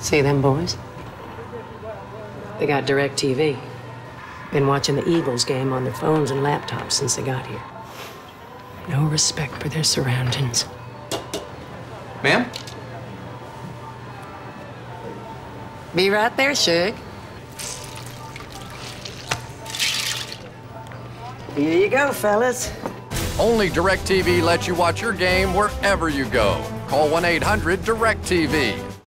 See them boys? They got DirecTV. Been watching the Eagles game on their phones and laptops since they got here. No respect for their surroundings. Ma'am? Be right there, Shug. Here you go, fellas. Only DirecTV lets you watch your game wherever you go. Call 1 800 DirecTV.